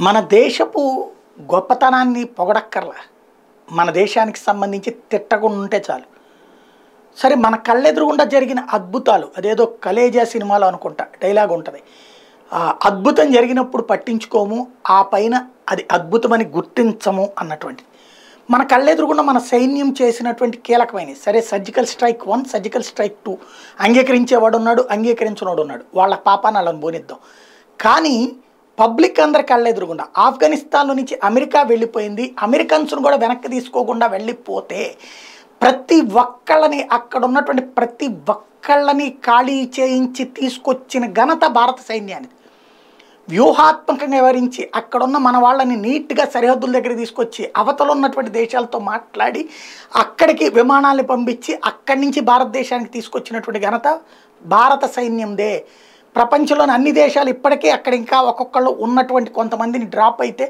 మన దేశపు గొప్పతనాన్ని పొగడక్కర్లా. మన దేశానికి సంబంధించి తిట్టకుండా ఉంటే చాలు. సరే మన కళ్ళెదురుగుండా జరిగిన అద్భుతాలు అదేదో కలేజా సినిమాలో అనుకుంటా డైలాగ్ ఉంటుంది. అద్భుతం జరిగినప్పుడు పట్టించుకోము ఆ పైన అది అద్భుతమని గుర్తించము అన్నటువంటిది. మన కళ్ళెదురుగుండా మన సైన్యం చేసినటువంటి కీలకమైనవి సరే surgical strike one surgical strike two. అంగీకరించేవాడు ఉన్నాడు అంగీకరించినోడు ఉన్నాడు వాళ్ళ పాపాన్ని వాళ్ళని పోనిద్దాం. కానీ పబ్లిక్ అందరి కళ్ళెదురుగుండా ఆఫ్ఘనిస్తాన్లో నుంచి అమెరికా వెళ్ళిపోయింది. అమెరికన్స్ను కూడా వెనక్కి తీసుకోకుండా వెళ్ళిపోతే ప్రతి ఒక్కళ్ళని అక్కడ ఉన్నటువంటి ప్రతి ఒక్కళ్ళని ఖాళీ చేయించి తీసుకొచ్చిన ఘనత భారత సైన్యానికి వ్యూహాత్మకంగా వివరించి అక్కడున్న మన వాళ్ళని నీట్గా సరిహద్దుల దగ్గర తీసుకొచ్చి అవతల ఉన్నటువంటి దేశాలతో మాట్లాడి అక్కడికి విమానాలు పంపించి అక్కడి నుంచి భారతదేశానికి తీసుకొచ్చినటువంటి ఘనత భారత సైన్యందే. ప్రపంచంలోని అన్ని దేశాలు ఇప్పటికే అక్కడ ఇంకా ఒక్కొక్కళ్ళు ఉన్నటువంటి కొంతమందిని డ్రాప్ అయితే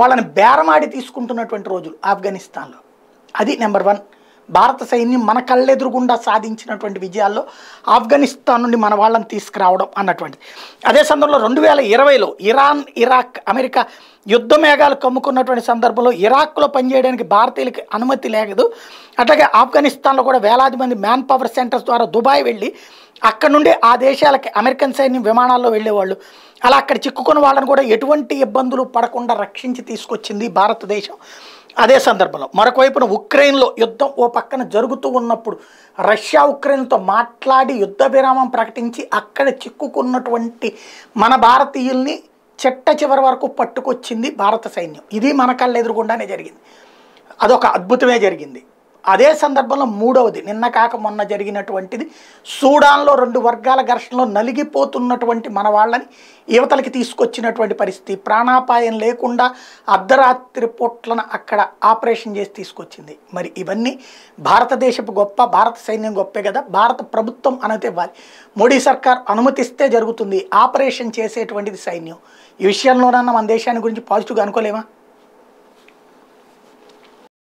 వాళ్ళని బేరమాడి తీసుకుంటున్నటువంటి రోజులు ఆఫ్ఘనిస్తాన్లో. అది నెంబర్ వన్. భారత సైన్యం మన కళ్ళెదురుగుండా సాధించినటువంటి విజయాల్లో ఆఫ్ఘనిస్తాన్ నుండి మన వాళ్ళని తీసుకురావడం అన్నటువంటిది. అదే సందర్భంలో రెండు వేల ఇరవైలో ఇరాన్ ఇరాక్ అమెరికా యుద్ధ మేఘాలు కమ్ముకున్నటువంటి సందర్భంలో ఇరాక్లో పనిచేయడానికి భారతీయులకి అనుమతి లేదు. అట్లాగే ఆఫ్ఘనిస్తాన్లో కూడా వేలాది మంది మ్యాన్ పవర్ సెంటర్స్ ద్వారా దుబాయ్ వెళ్ళి అక్కడ నుండి ఆ దేశాలకి అమెరికన్ సైన్యం విమానాల్లో వెళ్ళేవాళ్ళు. అలా అక్కడ చిక్కుకున్న వాళ్ళని కూడా ఎటువంటి ఇబ్బందులు పడకుండా రక్షించి తీసుకొచ్చింది భారతదేశం. అదే సందర్భంలో మరొకవైపున ఉక్రెయిన్లో యుద్ధం ఓ పక్కన జరుగుతూ ఉన్నప్పుడు రష్యా ఉక్రెయిన్తో మాట్లాడి యుద్ధ విరామం ప్రకటించి అక్కడ చిక్కుకున్నటువంటి మన భారతీయుల్ని చెట్ట చివరి వరకు పట్టుకొచ్చింది భారత సైన్యం. ఇది మన కళ్ళు ఎదురుగుండానే జరిగింది. అదొక అద్భుతమే జరిగింది. అదే సందర్భంలో మూడవది నిన్న కాక మొన్న జరిగినటువంటిది సూడాన్లో రెండు వర్గాల ఘర్షణలో నలిగిపోతున్నటువంటి మన వాళ్ళని యువతలకి తీసుకొచ్చినటువంటి పరిస్థితి ప్రాణాపాయం లేకుండా అర్ధరాత్రి పూట్లను అక్కడ ఆపరేషన్ చేసి తీసుకొచ్చింది. మరి ఇవన్నీ భారతదేశపు గొప్ప భారత సైన్యం గొప్పే కదా భారత ప్రభుత్వం అనేది ఇవ్వాలి. మోడీ సర్కార్ అనుమతిస్తే జరుగుతుంది ఆపరేషన్ చేసేటువంటిది సైన్యం. ఈ విషయంలోనన్నా మన దేశాన్ని గురించి పాజిటివ్గా అనుకోలేమా?